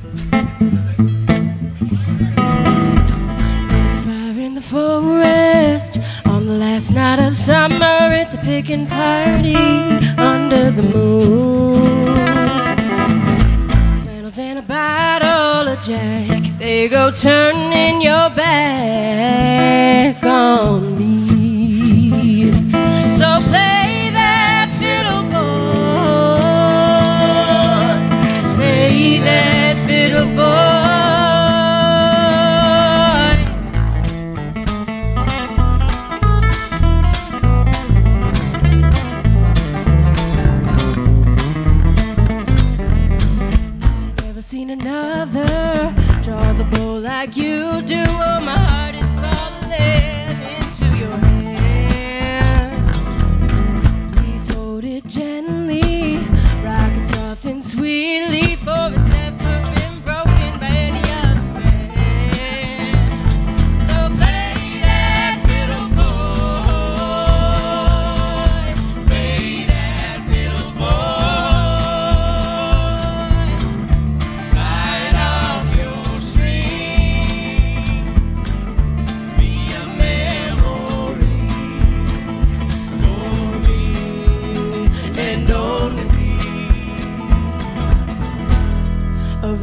There's a fire in the forest on the last night of summer. It's a picking party under the moon. Flannels and a bottle of Jack. They go turning your back on me.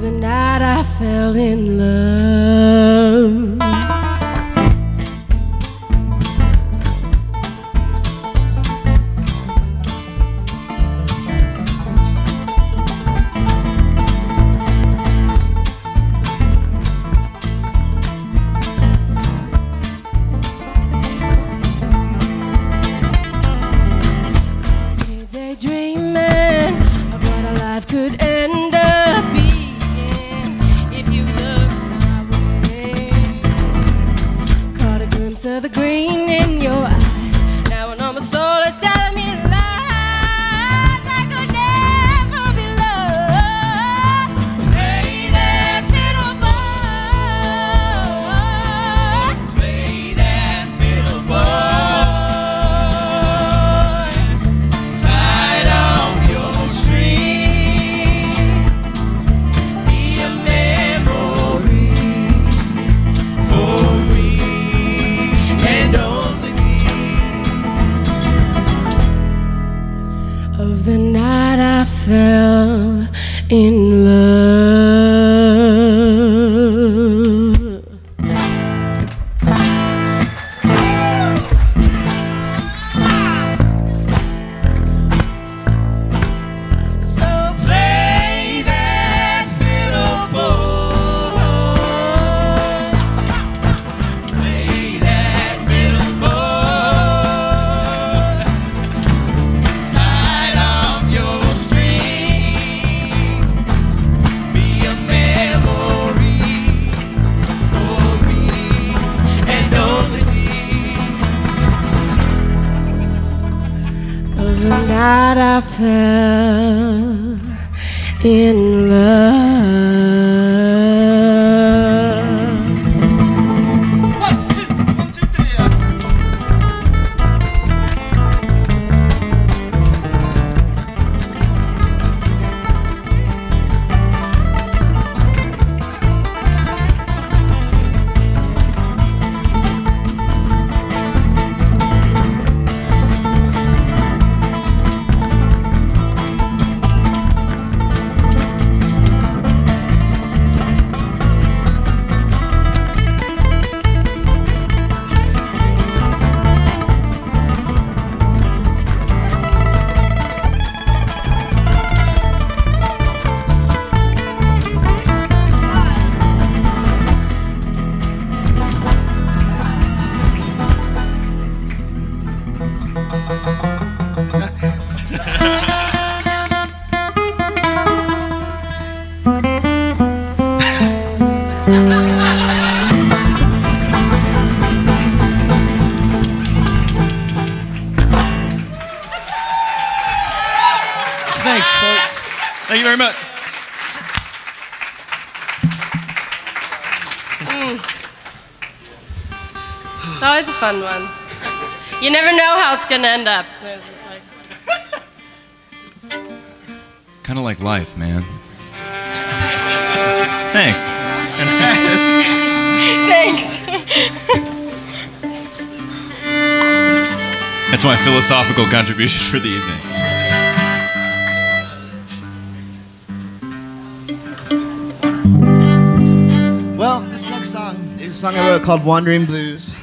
The night I fell in love. I fell in love. Thanks, folks. Thank you very much. Mm. It's always a fun one. You never know how it's gonna end up. Kind of like life, man. Thanks. Thanks. That's my philosophical contribution for the evening. Song is a song I wrote called Wandering Blues.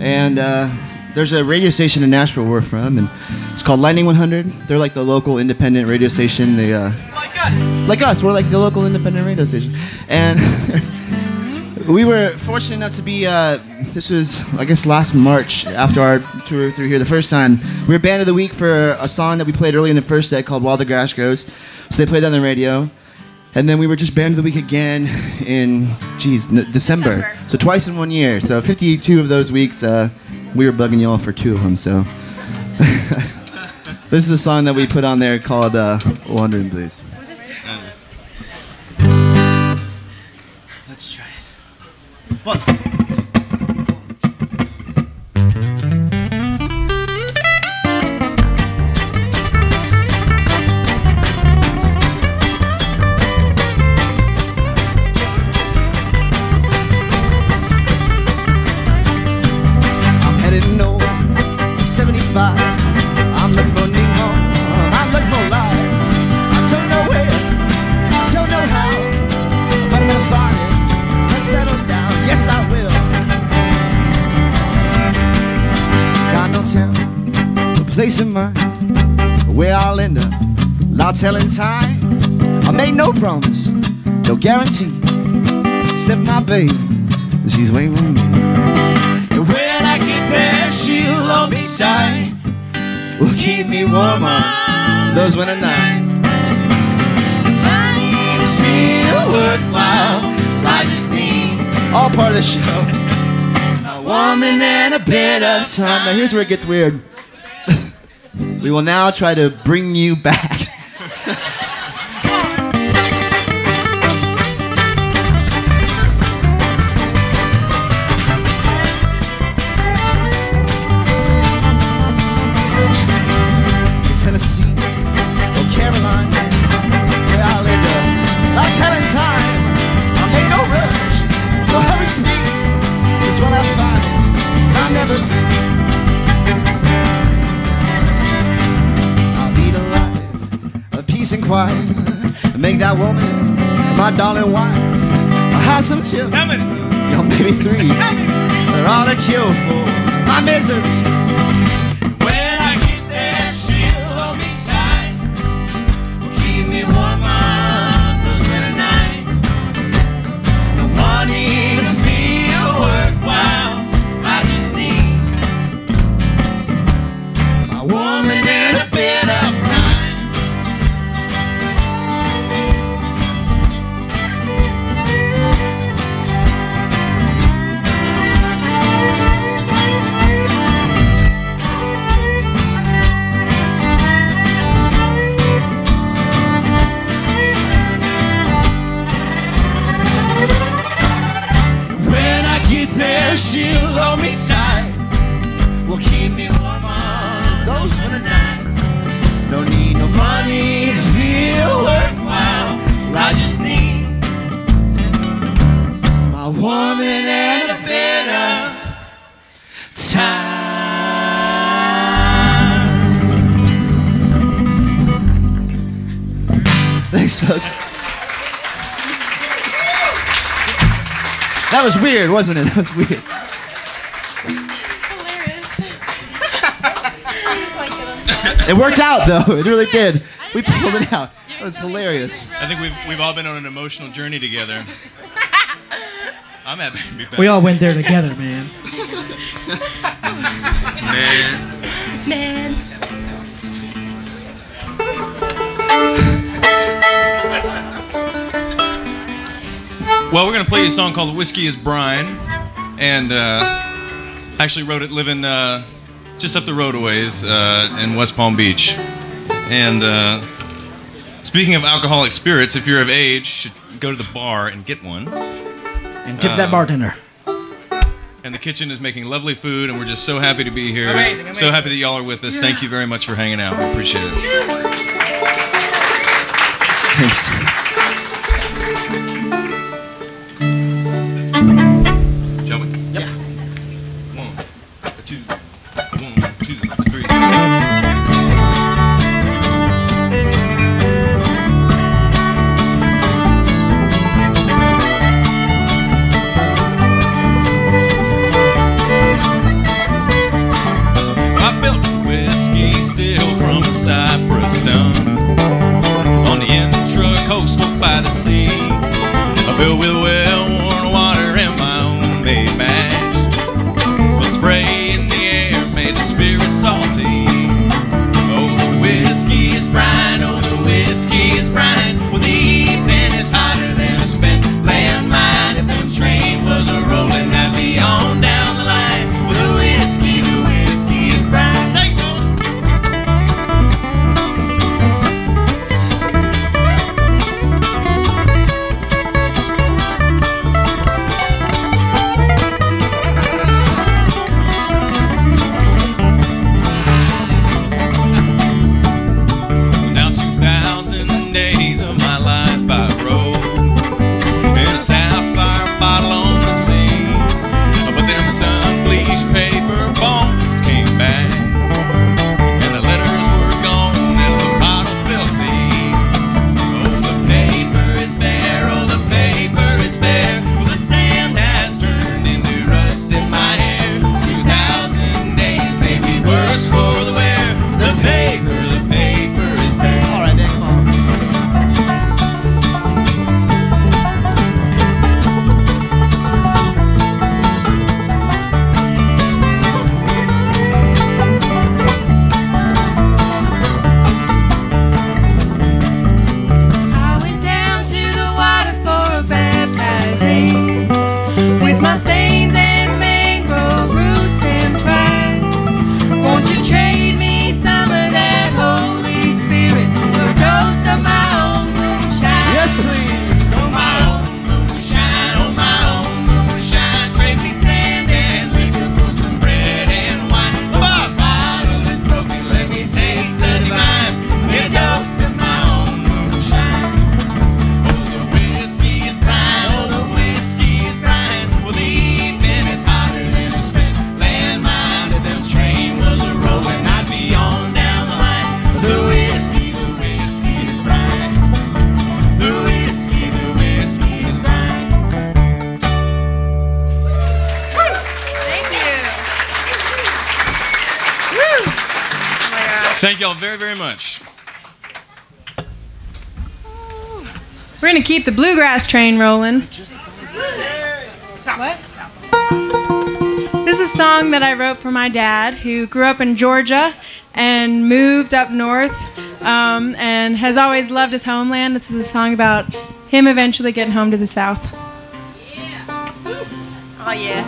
And uh, there's a radio station in Nashville where we're from, and it's called Lightning 100. They're like the local independent radio station. They, uh, like us. Like us. We're like the local independent radio station. And we were fortunate enough to be, uh, this was, I guess, last March after our tour through here the first time. We were Band of the Week for a song that we played early in the first set called While the Grass Grows. So they played that on the radio. And then we were just Band of the Week again in, geez, n- December. December. So twice in one year. So 52 of those weeks, uh, we were bugging y'all for two of them. So this is a song that we put on there called uh, Wandering Blues. Let's try it. One. Place in mind where I'll end up. Not telling time. I made no promise, no guarantee. Except my baby, she's waiting for me. And when I get there, she'll hold me tight. Will keep me warm on those winter nights. Feel worthwhile. I just need all part of the show. A woman and a bit of time. Now here's where it gets weird. We will now try to bring you back. Quiet. Make that woman my darling wife. Have some children. How many? Yo, maybe three. They're all a cure for my misery. Weird, wasn't it? That was weird. It worked out though. It really did. We pulled it out. It was hilarious. I think we've, we've all been on an emotional journey together. I'm happy to be back. We all went there together, man. Man. Man. Well, we're going to play you a song called Whiskey is Brine. And uh, I actually wrote it living uh, just up the road a ways uh, in West Palm Beach. And uh, speaking of alcoholic spirits, if you're of age, you should go to the bar and get one. And tip that bartender. And the kitchen is making lovely food, and we're just so happy to be here. Amazing, So happy that y'all are with us. Thank you very much for hanging out. We appreciate it. Thanks. We're gonna keep the bluegrass train rolling. What? This is a song that I wrote for my dad, who grew up in Georgia and moved up north, um, and has always loved his homeland. This is a song about him eventually getting home to the South. Yeah. Oh yeah.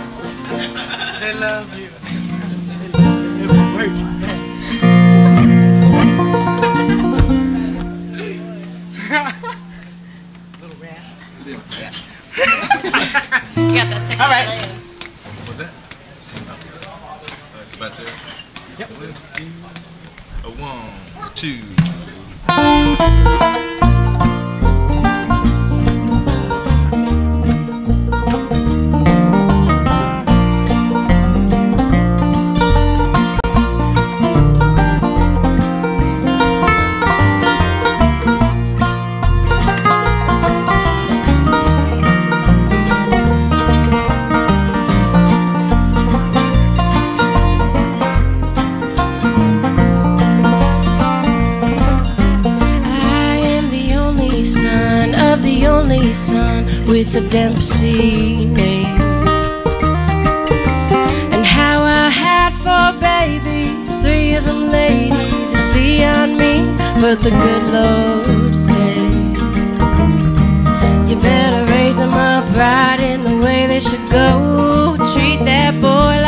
Got that six. All right. Was What's that? Uh, about there. Yep. A one, two. with a Dempsey name. And how I had four babies, three of them ladies, is beyond me, but the good Lord said, You better raise them up right in the way they should go. Treat that boy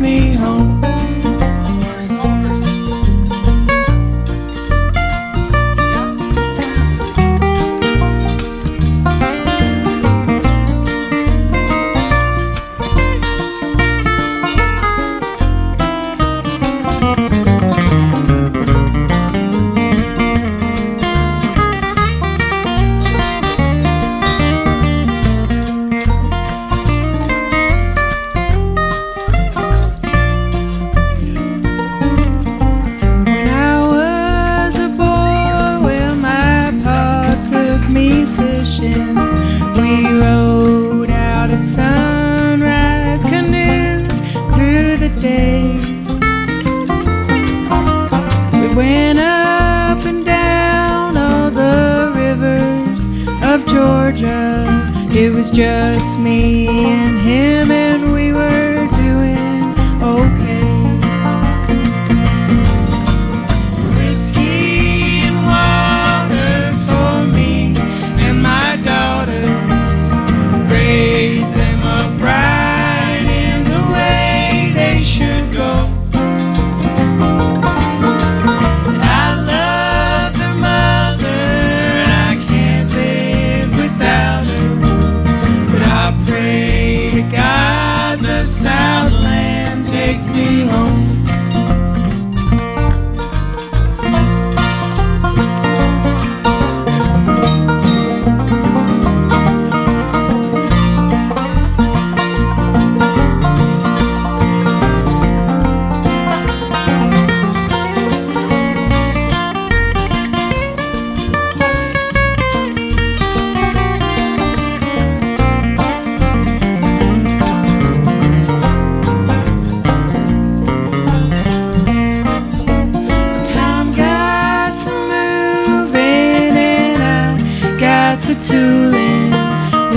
me home. Was just me and him, and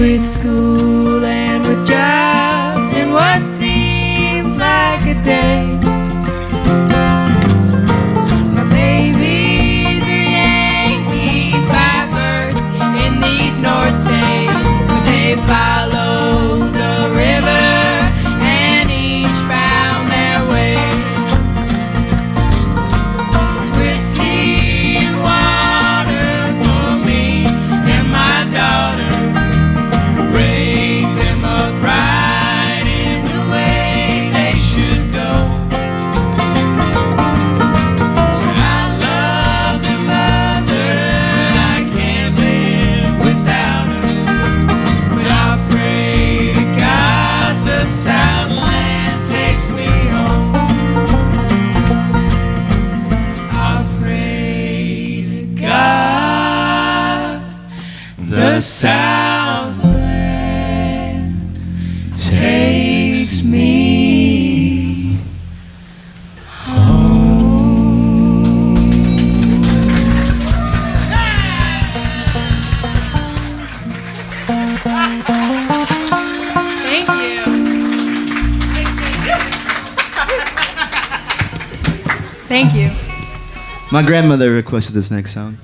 with school and with jobs in what seems like a day. My babies are Yankees by birth in these North States, they follow My grandmother requested this next song.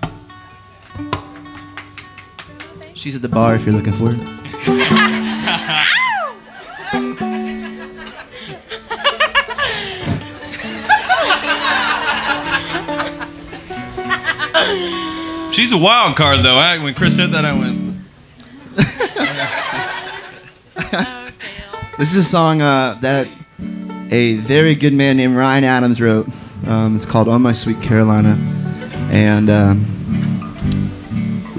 She's at the bar if you're looking for her. She's a wild card, though. I, when Chris said that, I went. This is a song uh, that a very good man named Ryan Adams wrote. Um, it's called "On My Sweet Carolina," and um,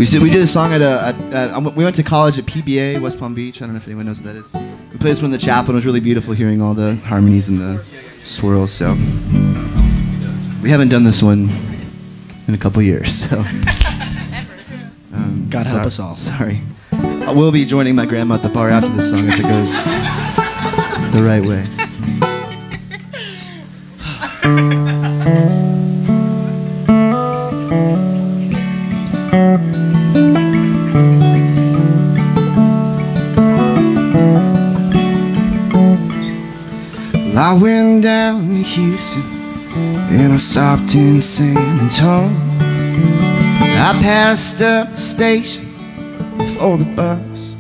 we did, we did a song at a, at, at, um, we went to college at PBA West Palm Beach. I don't know if anyone knows what that is. We played this one in the chapel. and It was really beautiful hearing all the harmonies and the swirls. So we haven't done this one in a couple years. So um, God help us all. Sorry. I will be joining my grandma at the bar after this song if it goes the right way. I went down to Houston and I stopped in San Antonio. I passed up the station before the bus.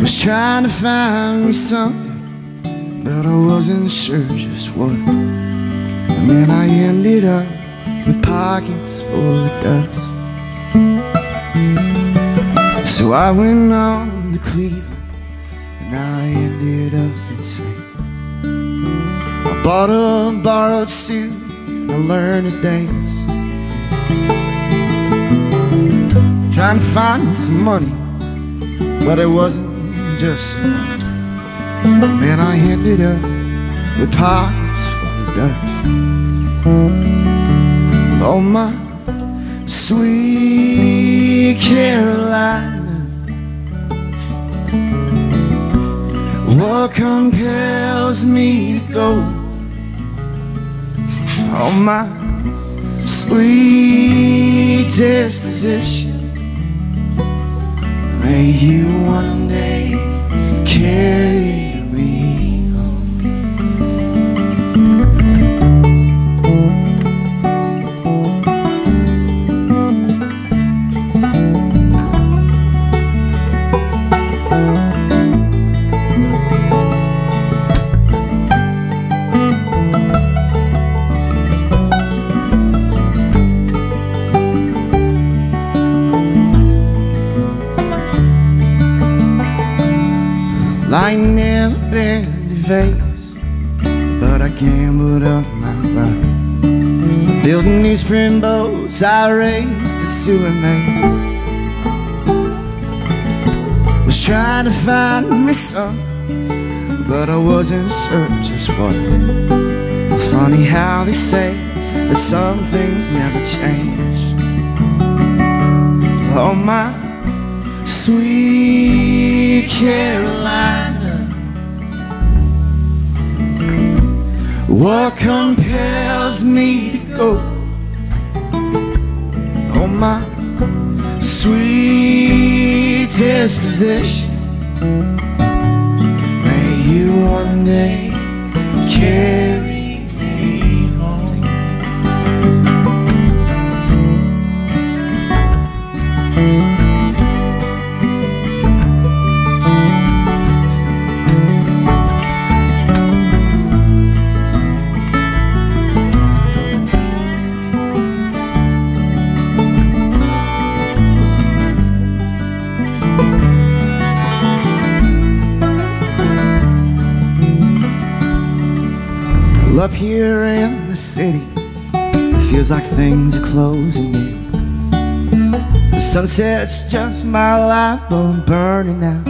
Was trying to find me something, but I wasn't sure just what. And then I ended up with pockets full of dust. So I went on to Cleveland, I bought a borrowed suit, and I learned to dance. Trying to find some money, but it wasn't just enough. Man, I ended up with pockets full of dust. Oh, my sweet Carolina. What compels me to go? Oh, my sweet disposition. May you one day carry Building these boats, I raised a sewer maze. Was trying to find me some, but I wasn't sure just what. Funny how they say that some things never change. Oh my sweet Carolina. What compels me to go? Oh, my sweet disposition. May you one day carry me home. Up here in the city, it feels like things are closing in. The sunset's just my light bulb burning out.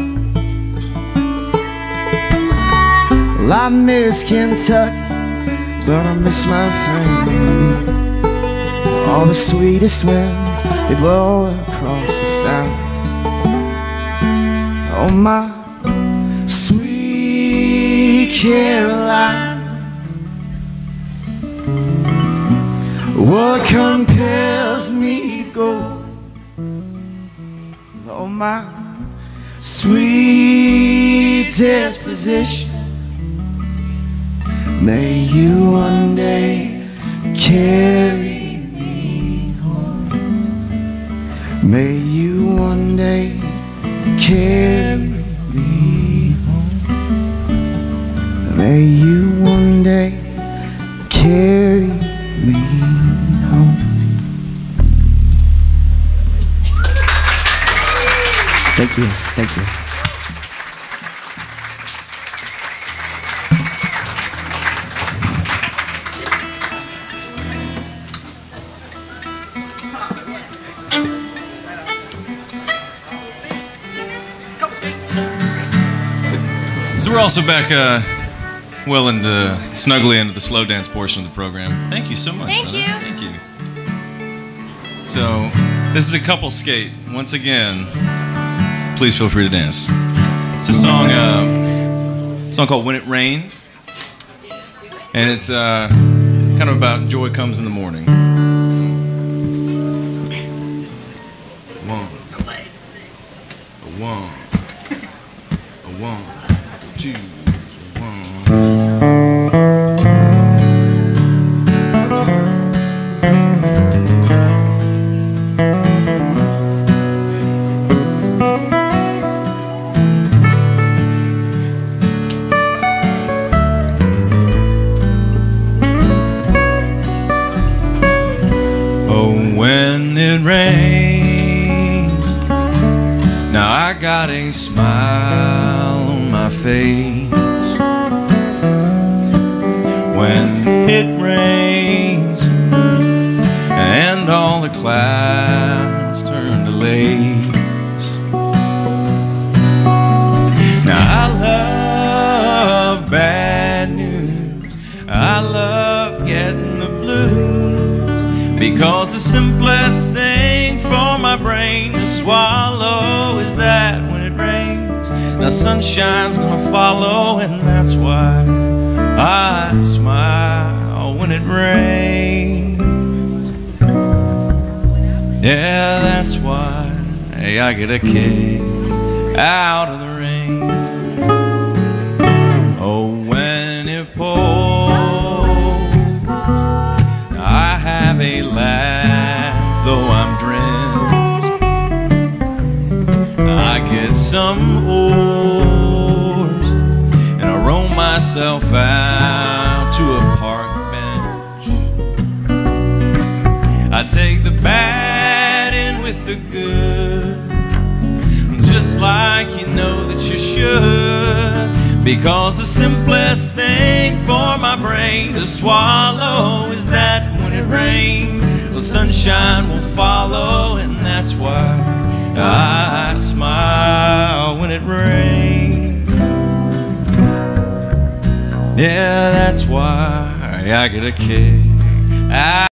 Well, I miss Kentucky, but I miss my family. All the sweetest winds, they blow across the south. Oh, my sweet Caroline. What compels me to go? Oh, my sweet disposition. May you one day carry me home. May you one day carry me home. May you one day carry Thank you. So we're also back uh, well into snugly into the slow dance portion of the program. Thank you so much. Thank for you. Thank you. So this is a couple skate. Once again, please feel free to dance. It's a song, a song called "When It Rains," and it's uh, kind of about joy comes in the morning. It rains, now I got a smile on my face. When it rains, and all the clouds the sunshine's gonna follow, and that's why I smile when it rains. Yeah, that's why hey, I get a kick out of the rain. Oh, when it pours, I have a laugh, though I'm drenched. I get some myself out to a park bench. I take the bad in with the good, just like you know that you should. Because the simplest thing for my brain to swallow is that when it rains, the sunshine will follow, and that's why I smile when it rains. Yeah, that's why I get a kick out.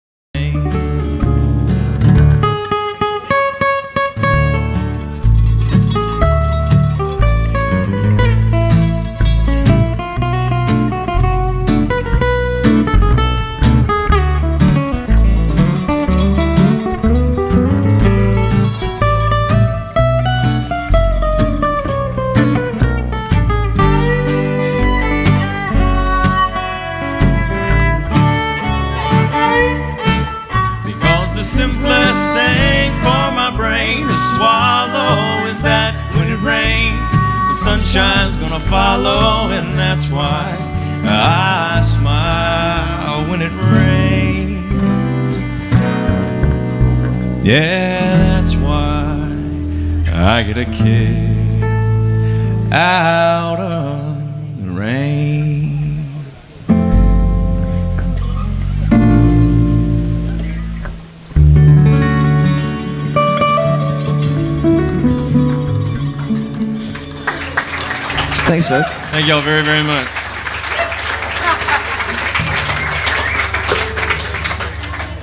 Thank y'all very, very much.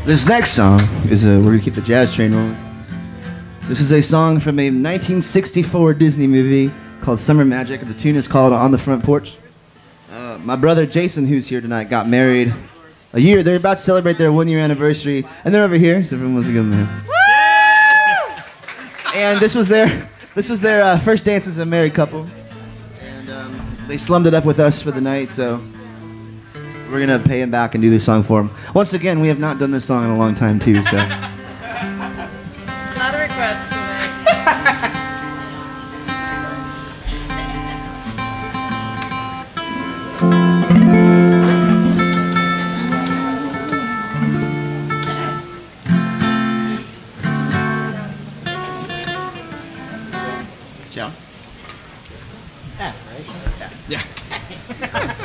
This next song is uh, we're gonna keep the jazz train rolling. This is a song from a 1964 Disney movie called Summer Magic. The tune is called "On the Front Porch." Uh, my brother Jason, who's here tonight, got married a year. They're about to celebrate their one-year anniversary, and they're over here. So everyone wants to give them a hand. And this was their this was their uh, first dance as a married couple, and they slummed it up with us for the night. So we're gonna pay him back and do this song for him. Once again, we have not done this song in a long time too. So.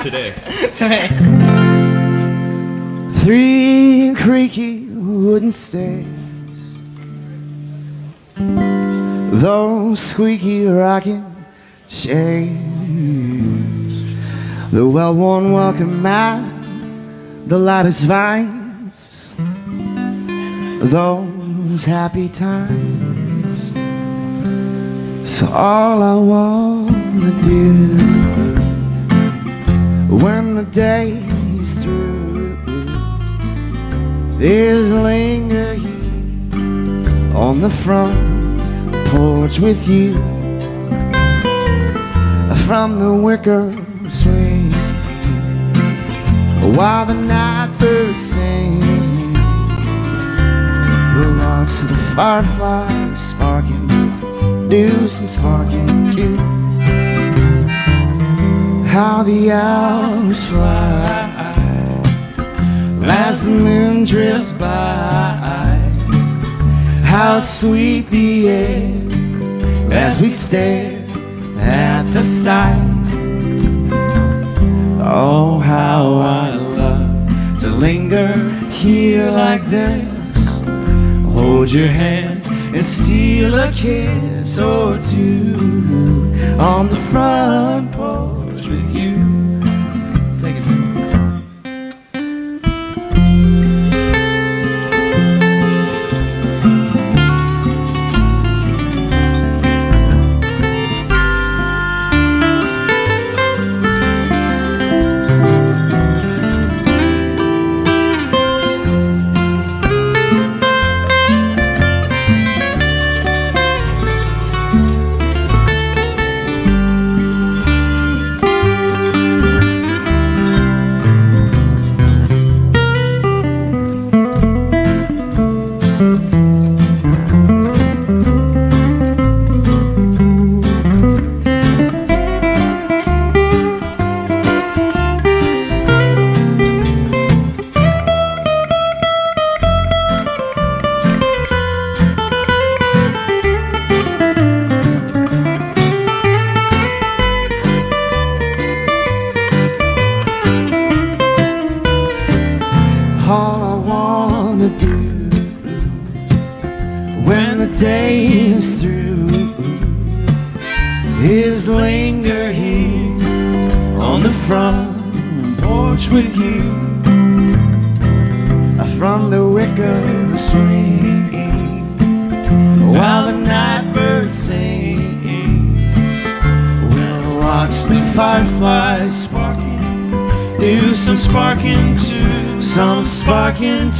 Today. Three creaky wooden stairs. Those squeaky rocking chairs. The well-worn welcome mat. The lattice vines. Those happy times. So all I wanna do when the day is through there's linger here on the front porch with you. From the wicker swing while the night birds sing we'll watch the fireflies sparking do some sparking too how the hours fly as the moon drifts by. How sweet the air as we stare at the sight. Oh, how I love to linger here like this. Hold your hand and steal a kiss or two on the front porch with you.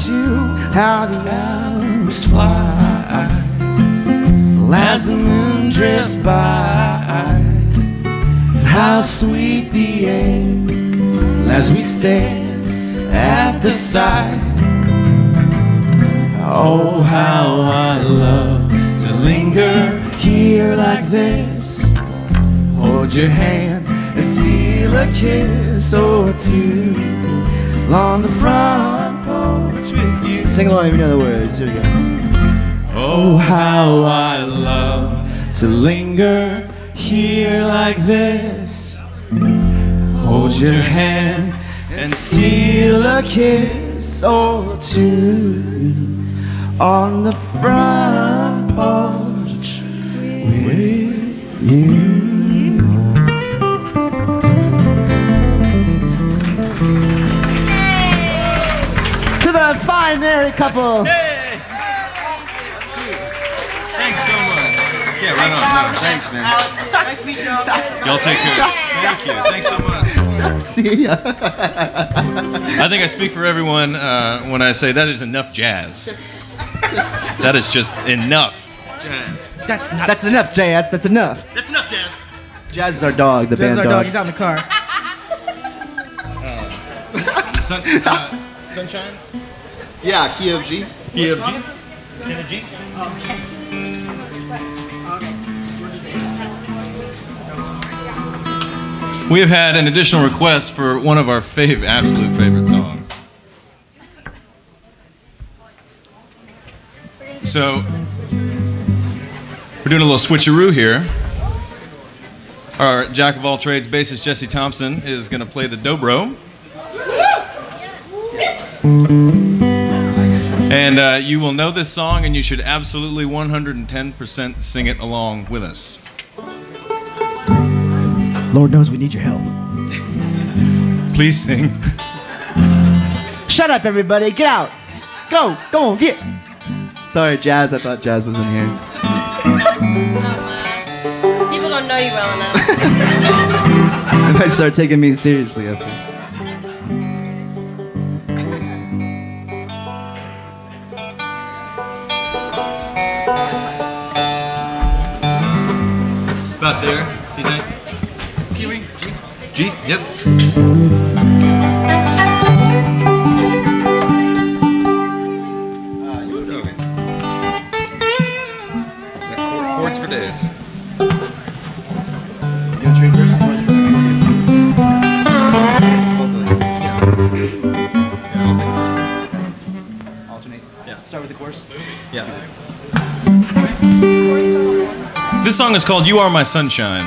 Too. How the hours fly as the moon drifts by. How sweet the air as we stand at the side. Oh, how I love to linger here like this. Hold your hand and steal a kiss or two on the front porch with you. Sing along you know the words. Here we go. Oh, how I love to linger here like this. Hold your hand and steal a kiss or two on the front fine married couple. Thanks so much. Yeah, right on. No, thanks, man. Nice to meet you all. Y'all take care. Thank you. Thanks so much. See ya. I think I speak for everyone uh, when I say that is enough jazz. That is just enough jazz. That's not. That's enough, Jazz. That's enough. That's enough, Jazz. Jazz is our dog, the There's band our dog. dog. He's out in the car. Sun, uh, sunshine? Yeah, key of G. EFG? Energy? We have had an additional request for one of our fav- absolute favorite songs. So, we're doing a little switcheroo here. Our jack of all trades bassist Jesse Thompson is going to play the dobro. And uh, you will know this song, and you should absolutely 110% sing it along with us. Lord knows we need your help. Please sing. Shut up, everybody. Get out. Go. Go on. Get. Sorry, Jazz. I thought Jazz was in here. People don't know you well enough. They might start taking me seriously after. About there, do you think? G? G? Yep. Okay. Got chords for days. Yeah, I'll take the first Alternate. Yeah. Start with the chorus. one. Yeah. This song is called You Are My Sunshine.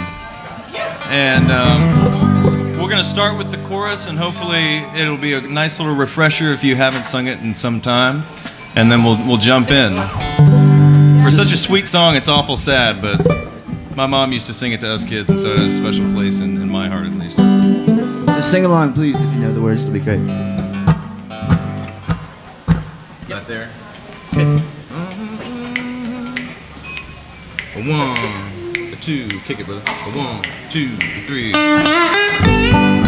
And um, we're going to start with the chorus, and hopefully it'll be a nice little refresher if you haven't sung it in some time. And then we'll, we'll jump in. For such a sweet song, it's awful sad, but my mom used to sing it to us kids, and so it has a special place in, in my heart at least. Just sing along, please, if you know the words. It'll be great. A one, a two, kick it, brother. A one, two, three.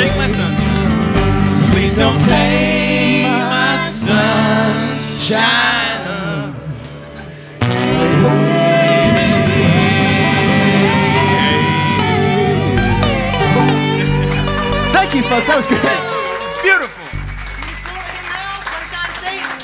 Please take my sunshine. Please don't take my sunshine. Thank you, folks. That was great. Beautiful.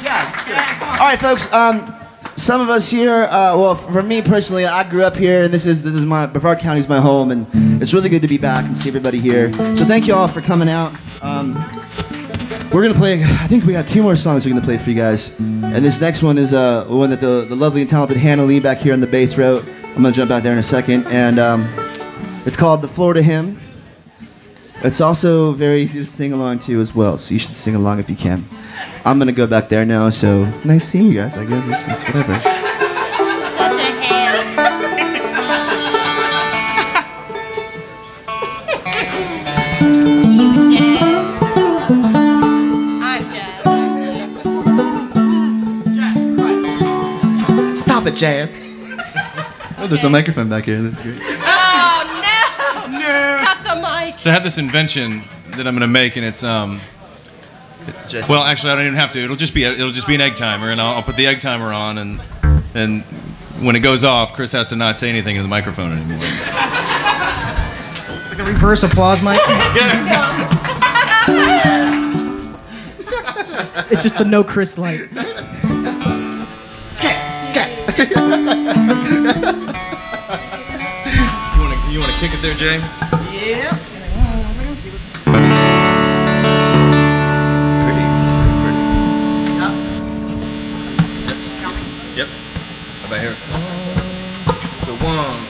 Yeah. All right, folks. Um, some of us here, uh, well, for me personally, I grew up here, and this is this is my Brevard County is my home, and it's really good to be back and see everybody here. So thank you all for coming out. Um, we're gonna play. I think we got two more songs we're gonna play for you guys, and this next one is uh, one that the, the lovely and talented Hannah Lee back here on the bass wrote. I'm gonna jump out there in a second, and um, it's called "The Florida Hymn." It's also very easy to sing along to as well, so you should sing along if you can. I'm gonna go back there now, so nice seeing you guys. I guess it's, it's whatever. Such a ham. I'm Jazz. Stop it, Jazz. oh, there's a microphone back here. That's great. Oh no! No! Cut the mic. So I have this invention that I'm gonna make, and it's um. Well, actually, I don't even have to. It'll just be a, it'll just be an egg timer, and I'll, I'll put the egg timer on, and and when it goes off, Chris has to not say anything in the microphone anymore. It's like a reverse applause mic. it's just the no Chris light. Scat, scat. You wanna you wanna kick it there, Jay? Yeah. About here? So one,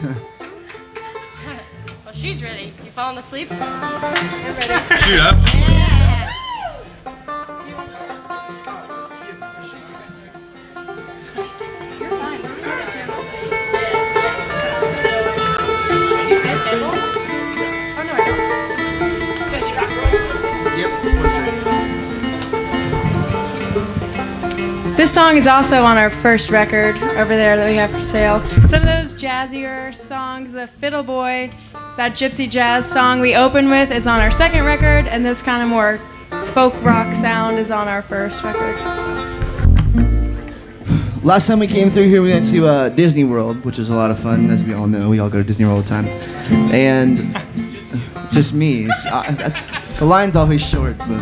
Well, she's ready. You falling asleep? I'm ready. Shoot up. Yeah. This song is also on our first record over there that we have for sale. Some of those jazzier songs, the Fiddle Boy, that gypsy jazz song we open with is on our second record, and this kind of more folk rock sound is on our first record. So. Last time we came through here, we went to uh, Disney World, which is a lot of fun, as we all know. We all go to Disney World all the time. And just me. It's- uh, the line's always short. So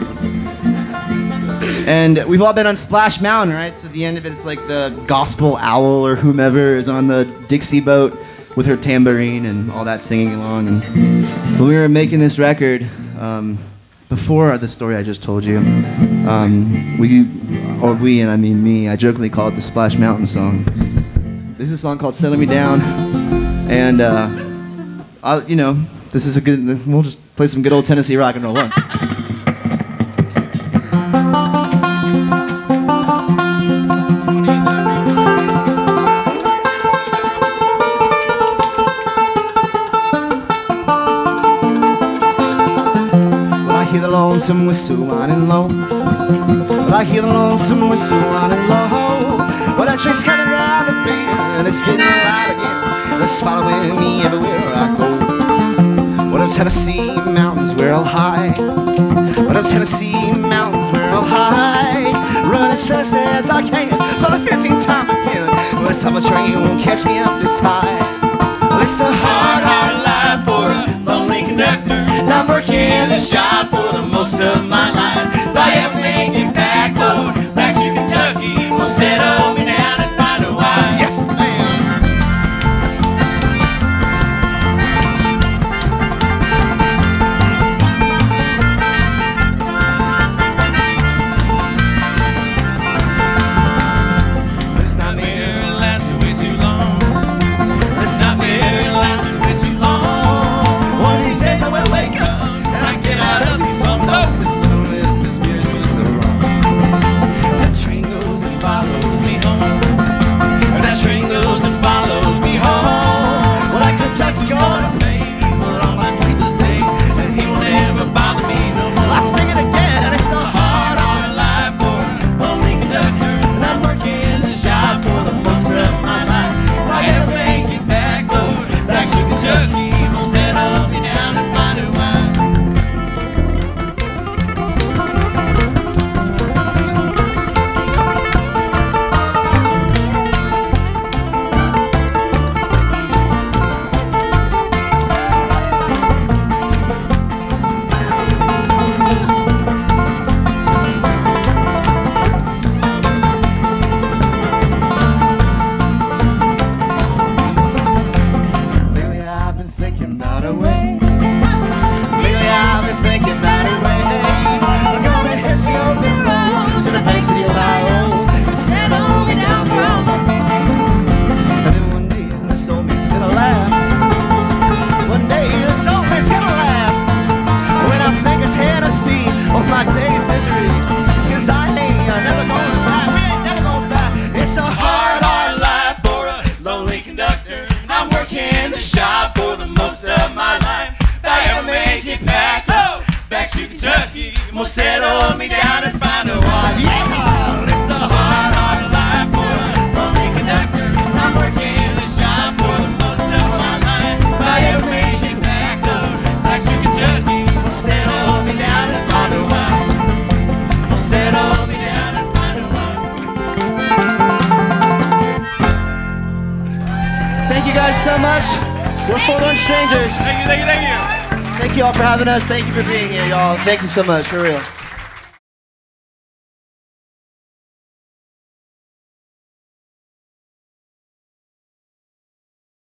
and we've all been on Splash Mountain, right? So at the end of it, it's like the gospel owl or whomever is on the Dixie boat with her tambourine and all that singing along. And when we were making this record, um, before the story I just told you, um, we, or we, and I mean me, I jokingly call it the Splash Mountain song. This is a song called "Settle Me Down," and uh, I, you know, this is a good. We'll just play some good old Tennessee rock and roll. One. Hear the lonesome whistle whining low. Well, I hear the lonesome whistle whining low. Well, that train's coming round the bend and it's getting loud again. It's following me everywhere I go. Well, them Tennessee mountains where I'll hide. Well, them Tennessee mountains where I'll hide. Run as fast as I can for the 15th time again. Time a train won't catch me up this high. It's a hard, hard I'm working the shop for the most of my life. If I ever make it back home, back to Kentucky, will settle Thank you so much, for real.